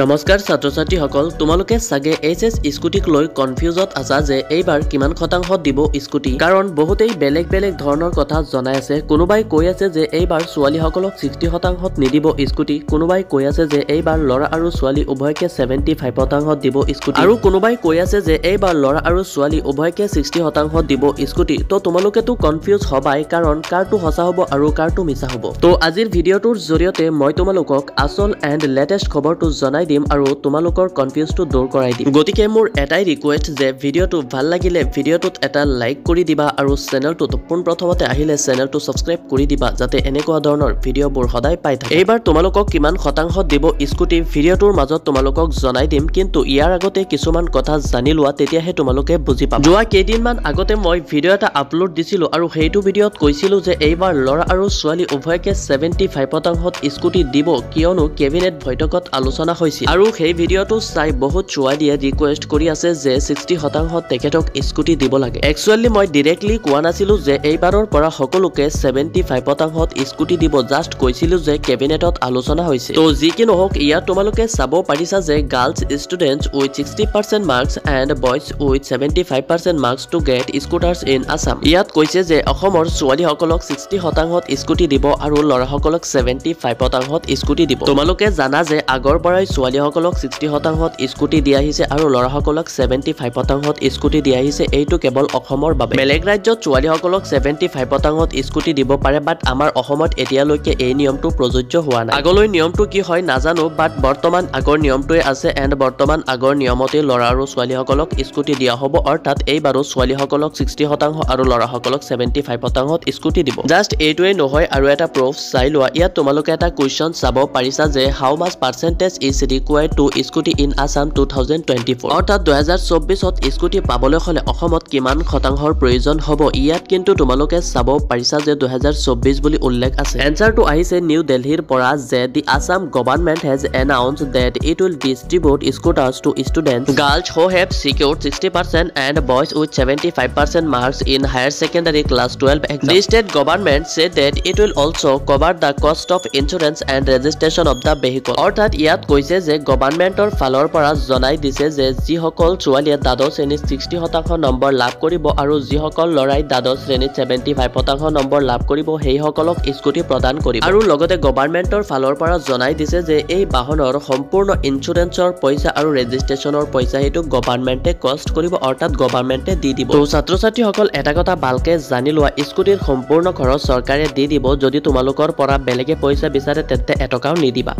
নমস্কাৰ ছাত্ৰ ছাত্ৰীসকল তোমালোকে চাগে এইচ এছ স্কুটিক লৈ কনফিউজত আছা যে এইবাৰ কিমান শতাংশত দিব স্কুটি? কাৰণ বহুতেই বেলেগ বেলেগ ধৰণৰ কথা জনাই আছে। কোনোবাই কৈ আছে যে এইবাৰ ছোৱালীসকলক ছিক্সটি শতাংশত নিদিব স্কুটি। কোনোবাই কৈ আছে যে এইবাৰ ল'ৰা আৰু ছোৱালী উভয়কে ছেভেণ্টি ফাইভ শতাংশত দিব স্কুটি। আৰু কোনোবাই কৈ আছে যে এইবাৰ ল'ৰা আৰু ছোৱালী উভয়কে ছিক্সটি শতাংশত দিব স্কুটি। তো তোমালোকেতো কনফিউজ হবাই কাৰণ কাৰটো সঁচা হ'ব আৰু কাৰটো মিছা হ'ব। তো আজিৰ ভিডিঅ'টোৰ জৰিয়তে মই তোমালোকক আচল এণ্ড লেটেষ্ট খবৰটো জনাই দিম আৰু তোমালোকৰ কনফিউজটো দূৰ কৰাই দিম। গতিকে মোৰ এটাই ৰিকুৱেষ্ট যে ভিডিঅ'টো ভাল লাগিলে ভিডিঅ'টোত এটা লাইক কৰি দিবা আৰু চেনেলটোত পোনপ্ৰথমতে আহিলে চেনেলটো ছাবস্ক্ৰাইব কৰি দিবা যাতে এনেকুৱা ধৰণৰ ভিডিঅ'বোৰ সদায় পাই থাকে। এইবাৰ তোমালোকক কিমান শতাংশ দিব স্কুটি ভিডিঅ'টোৰ মাজত তোমালোকক জনাই দিম কিন্তু ইয়াৰ আগতে কিছুমান কথা জানি লোৱা তেতিয়াহে তোমালোকে বুজি পাবা। যোৱা কেইদিনমান আগতে মই ভিডিঅ' এটা আপলোড দিছিলোঁ আৰু সেইটো ভিডিঅ'ত কৈছিলোঁ যে এইবাৰ ল'ৰা আৰু ছোৱালী উভয়কে ছেভেণ্টি ফাইভ শতাংশত স্কুটি দিব কিয়নো কেবিনেট বৈঠকত আলোচনা হৈছিল আৰু সেই ভিডিঅ'টো চাই বহুত ছোৱালীয়ে ৰিকুৱেষ্ট কৰি আছে যে ছিক্সটি শতাংশ তেখেতক স্কুটি দিব লাগে। একচুৱেলি মই ডিৰেক্টলি কোৱা নাছিলোঁ যে এইবাৰৰ পৰা সকলোকে ছেভেণ্টি ফাইভ শতাংশত স্কুটি দিব। জাষ্ট কৈছিলোঁ যে কেবিনেটত আলোচনা হৈছে। তো যি কি নহওক ইয়াত তোমালোকে চাব পাৰিছা যে girls students with sixty percent marks and boys with seventy five percent marks to get scooters in Assam ইয়াত কৈছে যে অসমৰ ছোৱালীসকলক ছিক্সটি শতাংশত স্কুটি দিব আৰু ল'ৰাসকলক ছেভেণ্টি ফাইভ শতাংশত স্কুটি দিব। তোমালোকে জানা যে আগৰ পৰাই ছোৱালীসকলক ছিক্সটি শতাংশত স্কুটি দিয়া আহিছে আৰু ল'ৰাসকলক ছেভেণ্টি ফাইভ শতাংশত স্কুটি দিয়া আহিছে। এইটো কেৱল অসমৰ বাবে। বেলেগ ৰাজ্যত ছোৱালীসকলক ছেভেণ্টি ফাইভ শতাংশত স্কুটি দিব পাৰে বাট আমাৰ অসমত এতিয়ালৈকে এই নিয়মটো প্ৰযোজ্য হোৱা নাই। আগলৈ নিয়মটো কি হয় নাজানো বাট বৰ্তমান আগৰ নিয়মটোৱে আছে এণ্ড বৰ্তমান আগৰ নিয়মতে ল'ৰা আৰু ছোৱালীসকলক স্কুটি দিয়া হ'ব। অৰ্থাৎ এইবাৰো ছোৱালীসকলক ছিক্সটি শতাংশ আৰু ল'ৰাসকলক ছেভেণ্টি ফাইভ শতাংশত স্কুটি দিব। জাষ্ট এইটোৱে নহয় আৰু এটা প্ৰুফ চাই লোৱা। ইয়াত তোমালোকে এটা কুৱেশ্যন চাব পাৰিছা যে how much percentage is required to scooty in Assam two thousand twenty four. অৰ্থাৎ দুহেজাৰ চৌব্বিছত স্কুটি পাবলৈ হ'লে অসমত কিমান শতাংশৰ প্ৰয়োজন হ'ব ইয়াত কিন্তু তোমালোকে চাব পাৰিছা যে দুহেজাৰ চৌব্বিছ বুলি উল্লেখ আছে। এনচাৰটো আহিছে নিউ দিল্লীৰ পৰা যে the Assam government has announce that it will distribute scooters to students girls who have secured sixty percent and boys with seventy five percent marks in higher secondary class twelve the state government said that it will also' cover the cost of insurance and registration of the vehicle অৰ্থাৎ ইয়াত কৈছে যে গভৰ্ণমেণ্টৰ ফালৰ পৰা জনাই দিছে যে যিসকল ছোৱালীয়ে দ্বাদশ শ্ৰেণীত ছিক্সটি শতাংশ নম্বৰ লাভ কৰিব আৰু যিসকল ল'ৰাই দ্বাদশ শ্ৰেণীত ছেভেণ্টি ফাইভ শতাংশ নম্বৰ লাভ কৰিব সেইসকলক স্কুটি প্ৰদান কৰিব। আৰু লগতে গভৰ্ণমেণ্টৰ ফালৰ পৰা জনাই দিছে যে এই বাহনৰ সম্পূৰ্ণ ইঞ্চুৰেঞ্চৰ পইচা আৰু ৰেজিষ্ট্ৰেশ্যনৰ পইচা সেইটো গভৰ্ণমেণ্টে কষ্ট কৰিব অৰ্থাৎ গভৰ্ণমেণ্টে দি দিব। তো ছাত্ৰ ছাত্ৰীসকল এটা কথা ভালকে জানি লোৱা স্কুটিৰ সম্পূৰ্ণ খৰচ চৰকাৰে দি দিব যদি তোমালোকৰ পৰা বেলেগে পইচা বিচাৰে তেন্তে এটকাও নিদিবা।